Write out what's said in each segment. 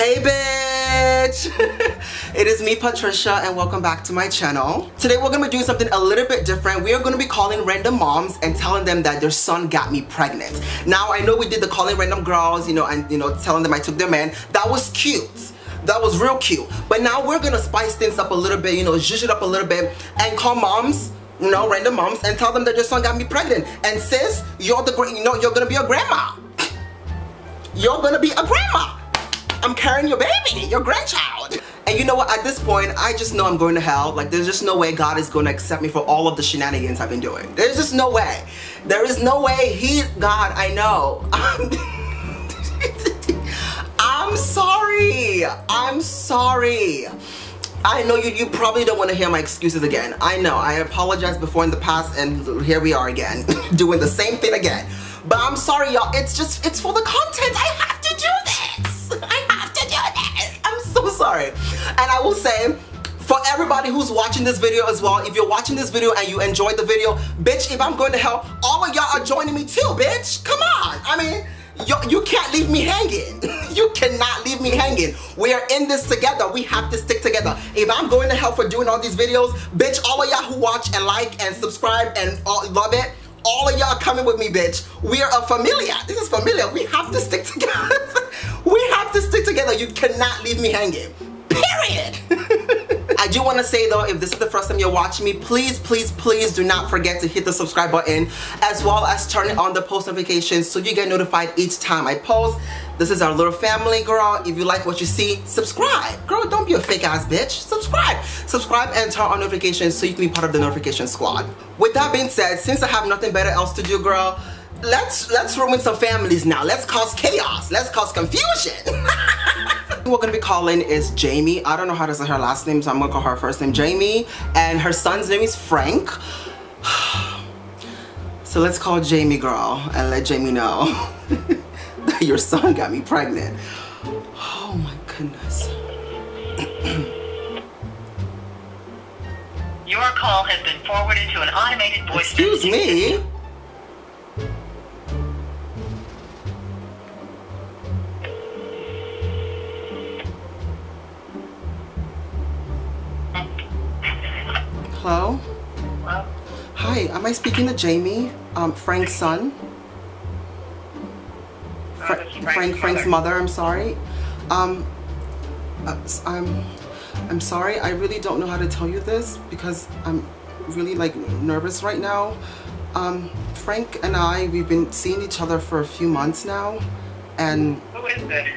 Hey bitch! it is me Patricia and welcome back to my channel. Today we're gonna be doing something a little bit different. We are gonna be calling random moms and telling them that their son got me pregnant. Now I know we did the calling random girls, you know, and you know, telling them I took their man. That was cute. That was real cute. But now we're gonna spice things up a little bit, you know, zhuzh it up a little bit and call moms you know, random moms and tell them that their son got me pregnant. And sis, you're the great you know, you're gonna be a grandma. You're gonna be a grandma. I'm carrying your baby, your grandchild. And you know what, at this point, I just know I'm going to hell. Like, there's just no way God is gonna accept me for all of the shenanigans I've been doing. There's just no way. There is no way he, God, I know. I'm sorry. I'm sorry. I know you, you probably don't want to hear my excuses again. I know, I apologized before in the past and here we are again, doing the same thing again. But I'm sorry y'all, it's just, it's for the content. I have sorry. And I will say, for everybody who's watching this video as well, if you're watching this video and you enjoyed the video, bitch, if I'm going to hell, all of y'all are joining me too, bitch. Come on. I mean, you, you can't leave me hanging. you cannot leave me hanging. We are in this together. We have to stick together. If I'm going to hell for doing all these videos, bitch, all of y'all who watch and like and subscribe and all, love it, all of y'all coming with me, bitch. We are a familia. This is familia. We have to stick together. We have to stick together. You cannot leave me hanging. Period. I do want to say though, if this is the first time you're watching me, please, please, please do not forget to hit the subscribe button as well as turning on the post notifications so you get notified each time I post. This is our little family, girl. If you like what you see, subscribe. Girl, don't be a fake ass bitch. Subscribe. Subscribe and turn on notifications so you can be part of the notification squad. With that being said, since I have nothing better else to do, girl, let's let's ruin some families now. Let's cause chaos. Let's cause confusion. we're gonna be calling is Jamie. I don't know how to say her last name, so I'm gonna call her first name Jamie. And her son's name is Frank. So let's call Jamie girl and let Jamie know that your son got me pregnant. Oh my goodness. Your call has been forwarded to an automated voice Excuse me. Hello? Well, Hi, am I speaking to Jamie? Um, Frank's son? Fra- this Frank, Frank's Frank's mother. mother, I'm sorry. Um, uh, I'm, I'm sorry, I really don't know how to tell you this because I'm really like nervous right now. Um, Frank and I, we've been seeing each other for a few months now and who is this?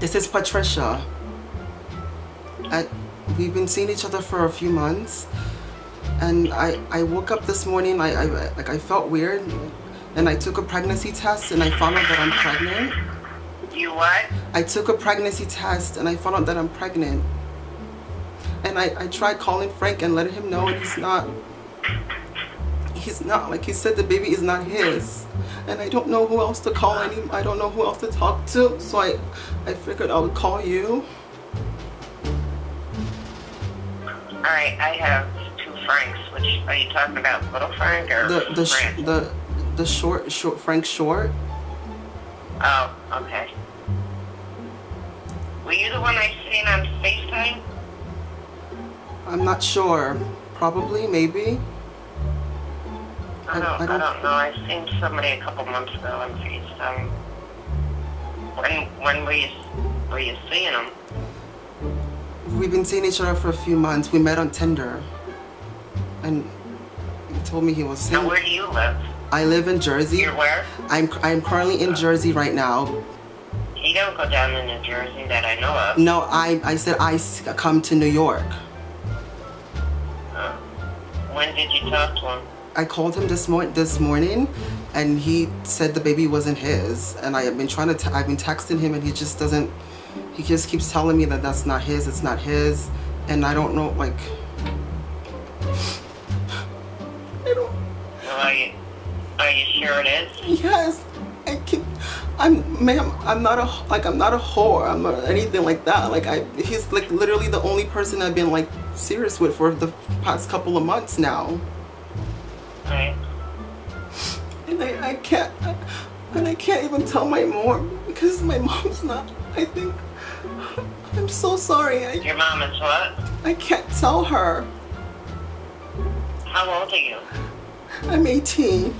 this is Patricia. I, we've been seeing each other for a few months, and I, I woke up this morning. I, I like I felt weird, and I took a pregnancy test, and I found out that I'm pregnant. You what? I took a pregnancy test, and I found out that I'm pregnant. And I, I tried calling Frank and letting him know, and he's not. He's not like he said the baby is not his, and I don't know who else to call. Any, I don't know who else to talk to, so I, I figured I would call you. All right, I have Franks. Which are you talking about? Little Frank or the the sh- the the short short Frank Short. Oh, okay. Were you the one I seen on FaceTime? I'm not sure. Probably, maybe. I I- don't, I I don't- don't, know. I seen somebody a couple months ago on FaceTime. When when were you were you seeing them? We've been seeing each other for a few months. We met on Tinder, and he told me he was Now where do you live? I live in Jersey. You're where? I'm I'm currently in Jersey right now. You don't go down to New Jersey that I know of. No, I I said I come to New York. Uh, when did you talk to him? I called him this morning this morning, and he said the baby wasn't his. And I have been trying to t- I've been texting him, and he just doesn't. He just keeps telling me that that's not his. It's not his, and I don't know like. Sure it is? Yes, I can I'm ma'am. I'm not a like. I'm not a whore. I'm not anything like that. Like I, he's like literally the only person I've been like serious with for the past couple of months now. Right. and I, I can't and I can't even tell my mom because my mom's not I think I'm so sorry. I, Your mom is what? I can't tell her. How old are you? I'm 18.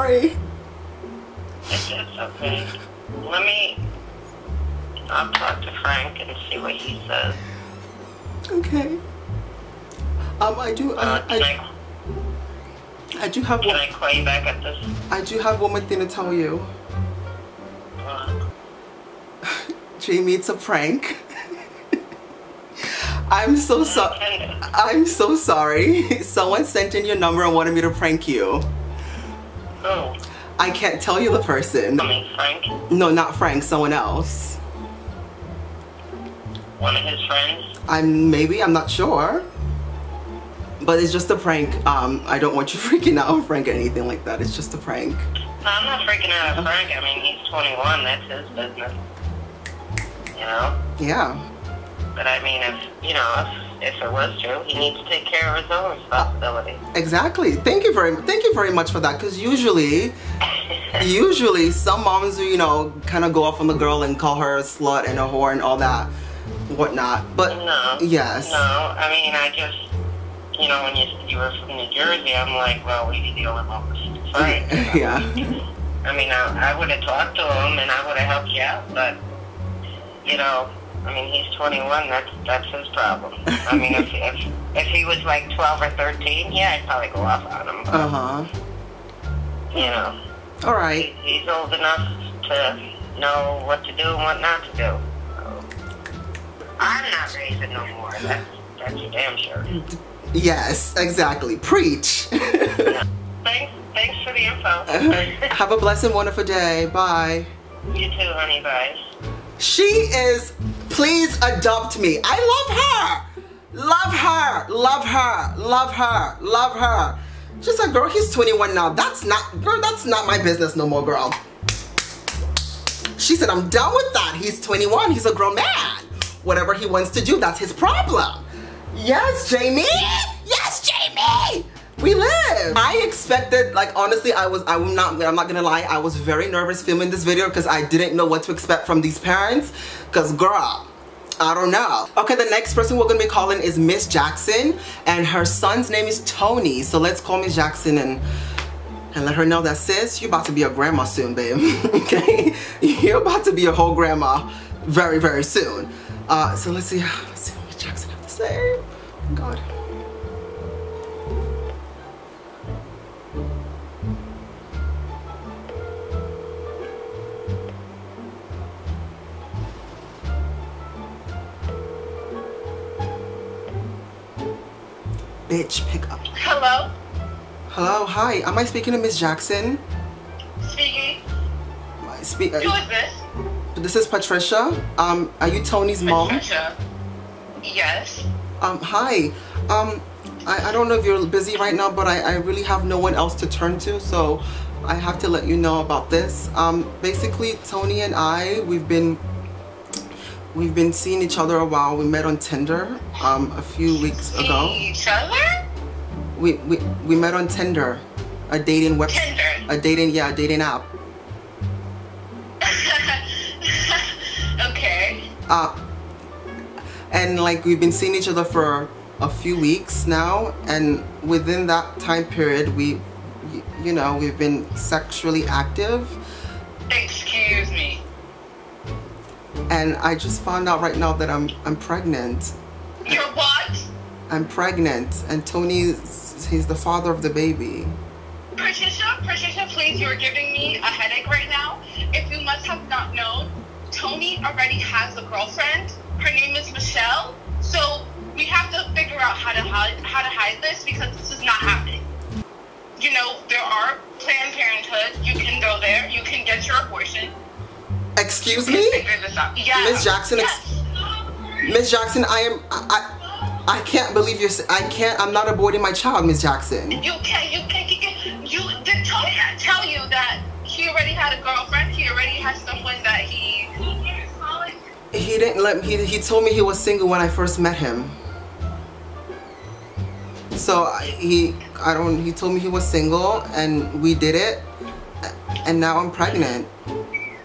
Sorry. It's, okay. Let me. I'll talk to Frank and see what he says. Okay. Um, I do. Uh, I, I, I, I do have can one. I call you back at this? I do have one more thing to tell you. Uh, Jamie, it's a prank. I'm so sorry. I'm so sorry. Someone sent in your number and wanted me to prank you. Oh, I can't tell you the person. I mean Frank, No, not Frank, someone else. one of his friends. I'm maybe, I'm not sure. But it's just a prank. Um, I don't want you freaking out on Frank or anything like that. It's just a prank. I'm not freaking out at Frank. I mean, he's 21. That's his business. You know. Yeah. But I mean, if you know, if, if it was true, he needs to take care of his own responsibility. Exactly. Thank you very thank you very much for that. Cause usually usually some moms you know kind of go off on the girl and call her a slut and a whore and all that whatnot. But No. yes. No, I mean, I just, you know, when you you were from New Jersey, I'm like, well, we deal with all this Frank. yeah. I mean, I, I would have talked to him and I would have helped you out, but you know, I mean, he's 21. That's that's his problem. I mean, if if if he was like 12 or 13, yeah, I'd probably go off on him. Uh huh. you know, All right. he, he's old enough to know what to do and what not to do. So, I'm not raising no more. That's that's damn sure. Yes. Exactly. Preach. Thanks, thanks for the info. Have a blessed wonderful day. Bye. you too, honey. Bye. She is. Please adopt me. I love her. Love her. Love her. Love her. Love her. She said, girl, he's 21 now. That's not, girl, that's not my business no more, girl. She said, I'm done with that. He's 21. He's a grown man. Whatever he wants to do, that's his problem. Yes, Jamie. Yes, Jamie. We live. I expected, like, honestly, I was, I'm not, I'm not gonna lie, I was very nervous filming this video because I didn't know what to expect from these parents. Cause, girl, I don't know. Okay, the next person we're gonna be calling is Miss Jackson, and her son's name is Tony. So let's call Miss Jackson and and let her know that sis, you're about to be a grandma soon, babe. okay, you're about to be a whole grandma very, very soon. Uh, so let's see, let's see what Miss Jackson have to say. God. Bitch, pick up. Hello, Hello, hi. Am I speaking to Miss Jackson? speaking. I speak. Who is this? This is Patricia. Um, are you Tony's mom? Patricia. Yes. Um, hi. Um, I, I don't know if you're busy right now, but I, I really have no one else to turn to, so I have to let you know about this. Um, basically, Tony and I, we've been we've been seeing each other a while. We met on Tinder um, a few weeks ago. Each other? We, we we met on Tinder, a dating website, Tinder. a dating yeah, a dating app. okay. Uh, and like we've been seeing each other for a few weeks now, and within that time period, we, you know, we've been sexually active. And I just found out right now that I'm I'm pregnant. You're what? I'm pregnant, and Tony, he's the father of the baby. Patricia, Patricia, please, you're giving me a headache right now. If you must have not known, Tony already has a girlfriend. Her name is Michelle. So we have to figure out how to hide, how to hide this because this is not happening. You know, there are Planned Parenthood. You can go there. You can get your abortion. Excuse me. Yeah. Miss Jackson, Yes. Miss Jackson. I am I, I can't believe you're. I can't. I'm not aborting my child, Miss Jackson. You can't, you can't, you can't, you, did Tony not tell you that he already had a girlfriend? He already has someone that he, He didn't let me. He, he told me he was single when I first met him. So he, I don't. He told me he was single, and we did it, and now I'm pregnant.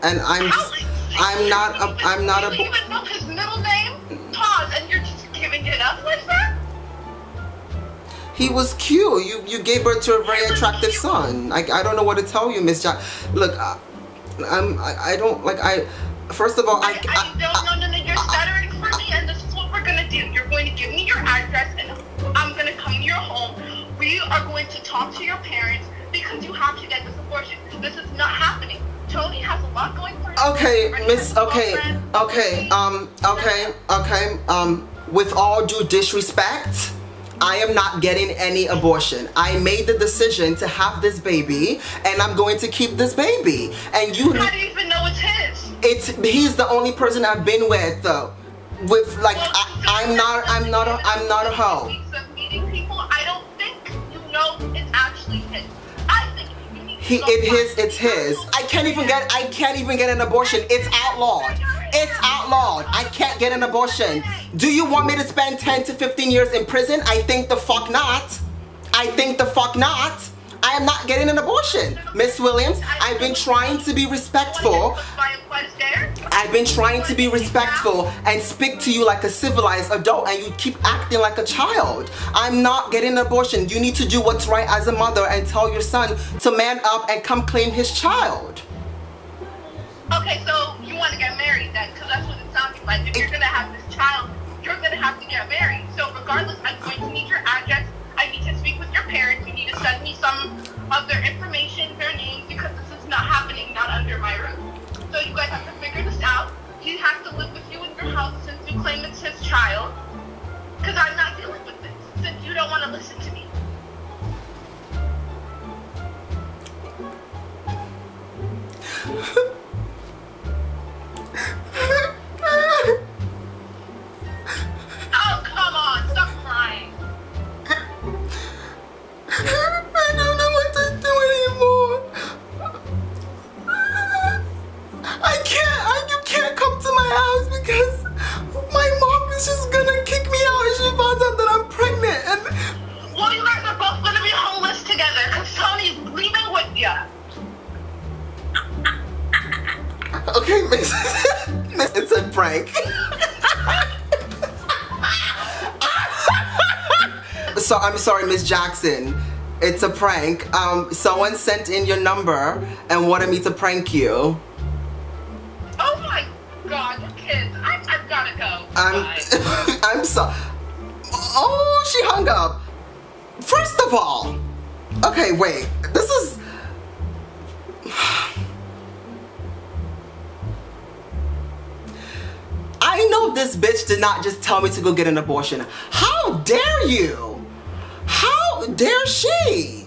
And I'm just, I'm not a, I'm not a, even know his middle name? Pause, and you're just giving it up like that? he was cute. You you gave birth to a very attractive son. I, I don't know what to tell you, Miss Jack. Look, uh, I'm, I, I don't, like, I, first of all, I, I, I don't know, no, no, you're stuttering for me, and this is what we're gonna do. You're going to give me your address, and I'm gonna come to your home. We are going to talk to your parents because you have to get this abortion. This is not happening. Tony has a lot going for him. Okay, Miss. Okay, okay, um, okay, okay. Um, with all due disrespect, I am not getting any abortion. I made the decision to have this baby, and I'm going to keep this baby. And you, How do you even know it's his? it's he's the only person I've been with, though. With like, Well, I, I'm not, I'm not a, I'm not a hoe. Meeting people, I don't think you know it's actually his. He, it his, it's his. I can't even get, I can't even get an abortion. It's outlawed. It's outlawed. I can't get an abortion. Do you want me to spend 10 to 15 years in prison? I think the fuck not. I think the fuck not. I am not getting an abortion. Miss Williams, I've been trying to be respectful. I've been trying to be respectful and speak to you like a civilized adult and you keep acting like a child. I'm not getting an abortion. You need to do what's right as a mother and tell your son to man up and come claim his child. Okay, so you want to get married then, because that's what it sounds like. If you're gonna have this child, you're gonna have to get married. So regardless, I'm going to need your address. I need to speak with your parents. You need to send me some of their information, their names, because this is not happening, not under my roof. So you guys have to figure this out. He has to live with you in your house since you claim it's his child. Because I'm prank. so I'm sorry, Miss Jackson. It's a prank. Um, someone sent in your number and wanted me to prank you. Oh my god, you kids. I, I've gotta go. I'm I'm so Oh, she hung up. First of all, okay, wait. This is this bitch did not just tell me to go get an abortion. How dare you? How dare she?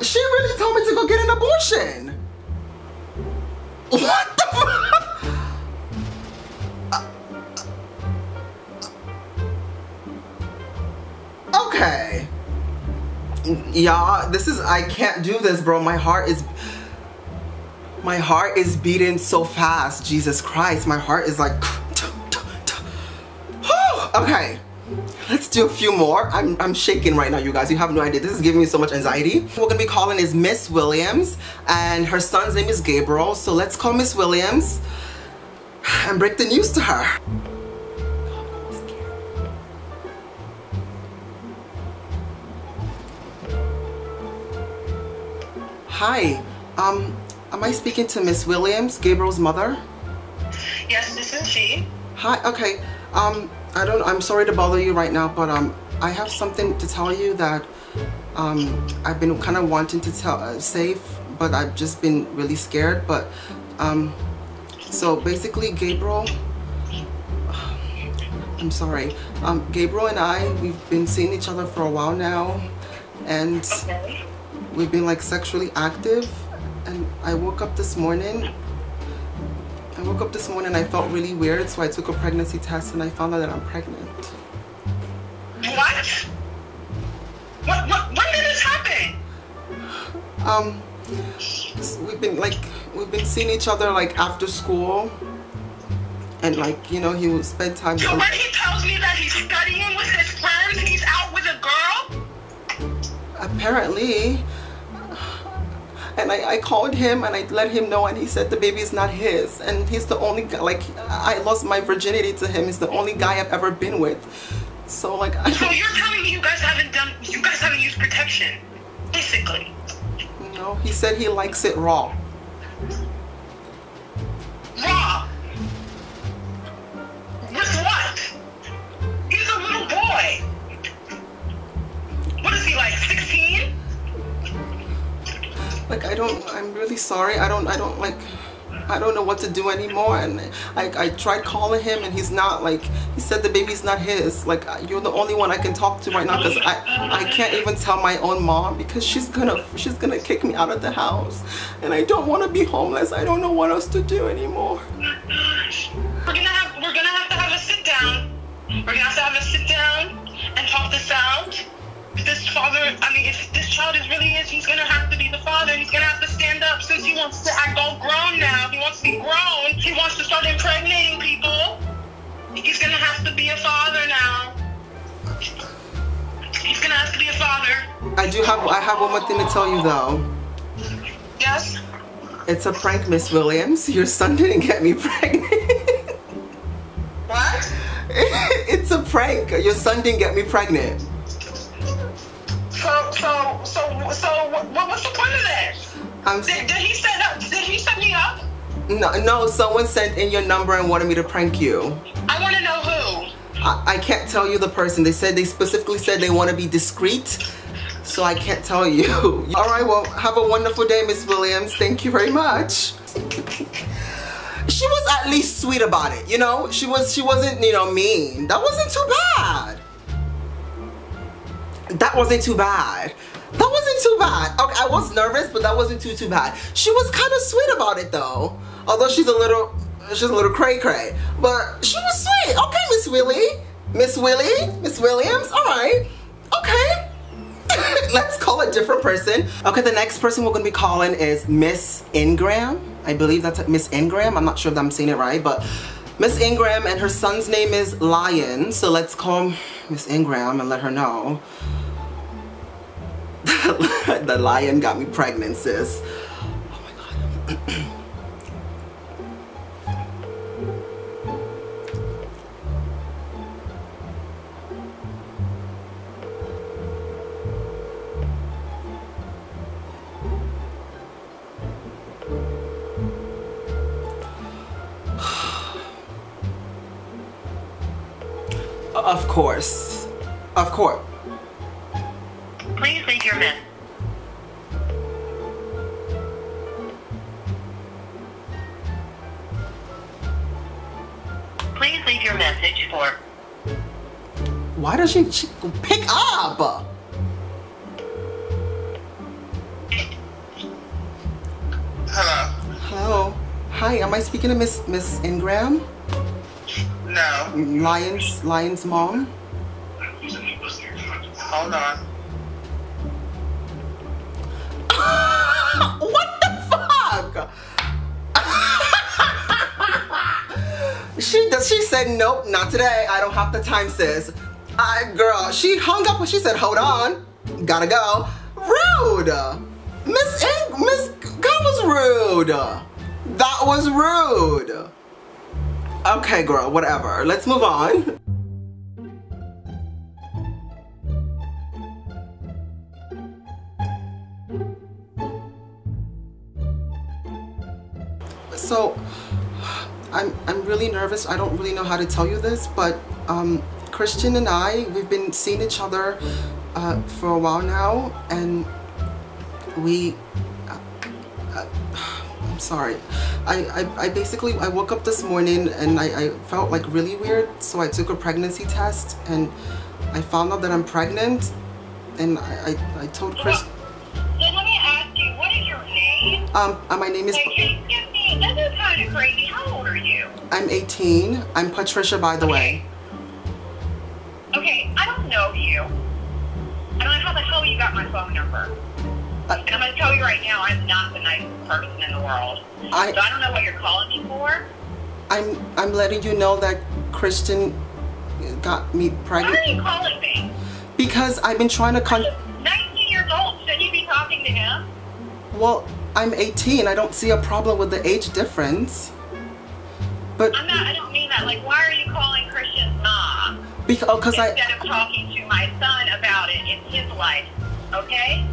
She really told me to go get an abortion. What the fuck? Okay. Y'all, this is, I can't do this, bro. My heart is, my heart is beating so fast. Jesus Christ, my heart is like, okay. Let's do a few more. I'm, I'm shaking right now, you guys. You have no idea. This is giving me so much anxiety. We're gonna be calling is Miss Williams, and her son's name is Gabriel. So let's call Miss Williams and break the news to her. Hi, um, am I speaking to Miss Williams, Gabriel's mother? yes, this is she. Hi, okay, um, I don't, I'm sorry to bother you right now, but, um, I have something to tell you that, um, I've been kind of wanting to tell, uh, but I've just been really scared, but, um, so basically Gabriel, I'm sorry, um, Gabriel and I, we've been seeing each other for a while now, and Okay. we've been like sexually active and I woke up this morning I woke up this morning and I felt really weird so I took a pregnancy test and I found out that I'm pregnant. What? What, what? When did this happen? Um we've been like we've been seeing each other like after school and like you know he would spend time So when he tells me that he's studying with his friends, he's out with a girl? apparently and I, I called him and I let him know and he said the baby is not his and he's the only guy like I lost my virginity to him he's the only guy I've ever been with so like I So you're telling me you guys haven't done, you guys haven't used protection, basically. no he said he likes it raw Raw. Like I don't I'm really sorry. I don't I don't like I don't know what to do anymore. And I, I tried calling him and he's not like he said the baby's not his. Like you're the only one I can talk to right now because I, I can't even tell my own mom because she's gonna she's gonna kick me out of the house. And I don't want to be homeless. I don't know what else to do anymore. We're gonna have, we're gonna have to have a sit down. We're gonna have to have a sit down and talk this out. This father, I mean, if this child is really his, he's gonna have to be the father. He's gonna have to stand up since he wants to act all grown now. He wants to be grown. He wants to start impregnating people. He's gonna have to be a father now. He's gonna have to be a father. I do have I have one more thing to tell you though Yes? it's a prank Miss Williams your son didn't get me pregnant What? it's a prank your son didn't get me pregnant so, what, what's the point of this? I'm Did, did he set up? Did he set me up? no, no someone sent in your number and wanted me to prank you I want to know who. I, I can't tell you the person. They said they specifically said they want to be discreet, so I can't tell you. All right, well, have a wonderful day, Miss Williams. Thank you very much. she was at least sweet about it, you know. She was. She wasn't, you know, mean. That wasn't too bad. That wasn't too bad. That wasn't too bad. Okay, I was nervous, but that wasn't too too bad. She was kind of sweet about it though. Although she's a little she's a little cray cray. But she was sweet. Okay, Miss Willie. Miss Willie? Miss Williams? Alright. Okay. Let's call a different person. Okay, the next person we're gonna be calling is Miss Ingram. I believe that's Miss Ingram. I'm not sure if I'm saying it right, but Miss Ingram and her son's name is Lion. So let's call Miss Ingram and let her know. the lion got me pregnant, sis. Oh my god. Of course. Of course. Please leave your message. Please leave your message for Why does she, she pick up? Hello. Hello. Hi, am I speaking to Miss Miss Ingram? No. Lion's Lion's mom? Hold on. She does she said nope, not today. I don't have the time, sis. I girl, she hung up when she said, hold on, gotta go. Rude. Miss Miss that was rude. That was rude. Okay, girl, whatever. Let's move on. So, I'm I'm really nervous. I don't really know how to tell you this, but um, Christian and I we've been seeing each other uh, for a while now, and we. Uh, uh, I'm sorry. I, I, I basically I woke up this morning and I, I felt like really weird, so I took a pregnancy test and I found out that I'm pregnant, and I I, I told Chris. So let me ask you, what is your name? Um, uh, my name is. Like, me, this is kind of crazy. How old are you? I'm 18. I'm Patricia, by the way. Okay, I don't know you. I don't know how the hell you got my phone number. Uh, And I'm going to tell you right now, I'm not the nicest person in the world. I- so I don't know what you're calling me for. I'm I'm letting you know that Christian got me pregnant. Why are you calling me? because I've been trying to con. 19 years old. Shouldn't you be talking to him? Well, I'm 18. I don't see a problem with the age difference. But I'm not. I don't mean that. Like, why are you calling Christian's mom because oh, cause I instead of talking to my son about it in his life? Okay.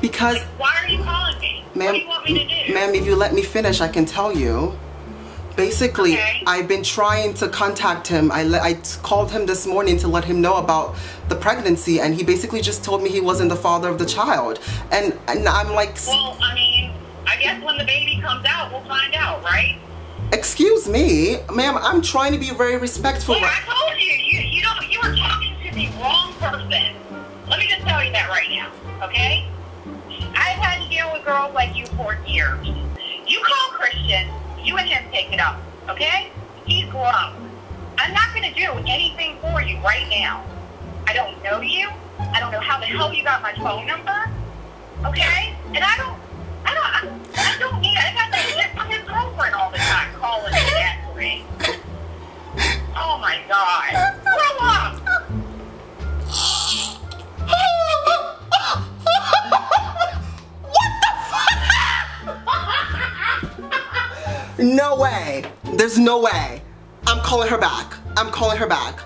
because Like, why are you calling me? what Ma'am, do you want me to do? ma'am, if you let me finish, I can tell you. Basically, Okay. I've been trying to contact him. I, I called him this morning to let him know about the pregnancy, and he basically just told me he wasn't the father of the child. And, and I'm like, Well, I mean, when the baby comes out, we'll find out, right? excuse me, ma'am, I'm trying to be very respectful. Well, I told you, you you don't you were talking to the wrong person. Let me just tell you that right now, okay? I've had to deal with girls like you for years. You call Christian, you and him take it up, okay? He's grown. I'm not gonna do anything for you right now. I don't know you. I don't know how the hell you got my phone number. Okay? And I don't I don't need I got that his girlfriend all the time calling me that. Oh my god. Grow up. No way. There's no way. I'm calling her back. I'm calling her back.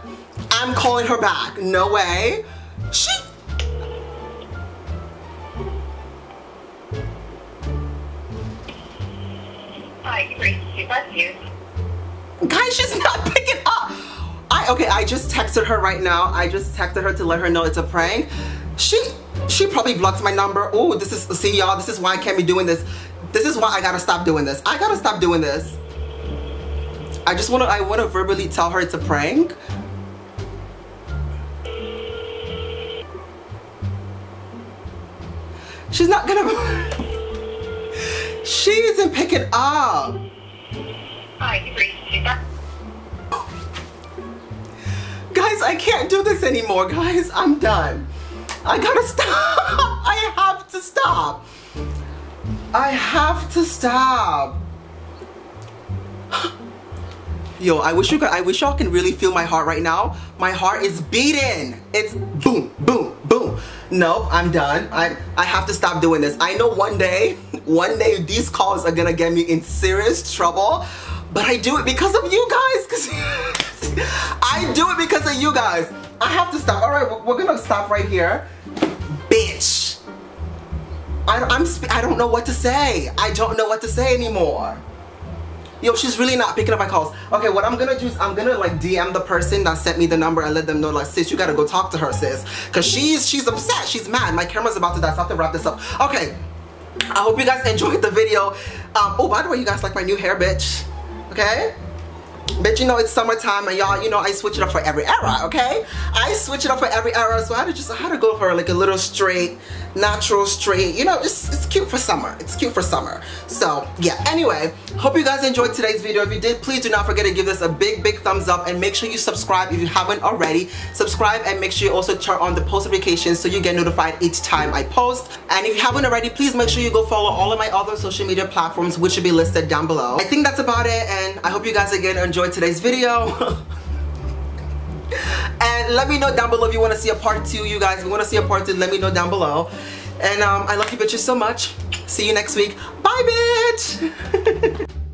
I'm calling her back. No way. Bless you. Guys, she's not picking up. I okay. I just texted her right now. I just texted her to let her know it's a prank. She she probably blocked my number. Oh, this is see y'all. This is why I can't be doing this. This is why I gotta stop doing this. I gotta stop doing this. I just wanna I wanna verbally tell her it's a prank. She's not gonna. she isn't picking up. Guys, I can't do this anymore, guys. I'm done. I gotta stop. I have to stop. I have to stop. Yo, I wish you could I wish y'all can really feel my heart right now. My heart is beating. It's boom, boom. Nope, I'm done. I I have to stop doing this. I know one day, one day these calls are gonna get me in serious trouble, but I do it because of you guys. Cause I do it because of you guys. I have to stop. All right, we're- gonna stop right here, bitch. I, I'm I don't know what to say. I don't know what to say anymore. Yo, she's really not picking up my calls. Okay, what I'm gonna do is I'm gonna like DM the person that sent me the number and let them know like, sis, you gotta go talk to her, sis. Cause she's she's upset, she's mad. My camera's about to die, so I have to wrap this up. Okay, I hope you guys enjoyed the video. Um, oh, by the way, you guys like my new hair, bitch. Okay? Bitch, you know it's summertime and y'all, you know I switch it up for every era, okay? I switch it up for every era, so I had to just I had to go for like a little straight, natural straight. You know, just it's cute for summer. It's cute for summer. So yeah. Anyway, hope you guys enjoyed today's video. If you did, please do not forget to give this a big, big thumbs up and make sure you subscribe if you haven't already. Subscribe and make sure you also turn on the post notifications so you get notified each time I post. And if you haven't already, please make sure you go follow all of my other social media platforms, which should be listed down below. I think that's about it, and I hope you guys again enjoyed today's video. and let me know down below if you want to see a part two, you guys. If you want to see a part two, let me know down below. And um, I love you bitches so much. See you next week. Bye, bitch!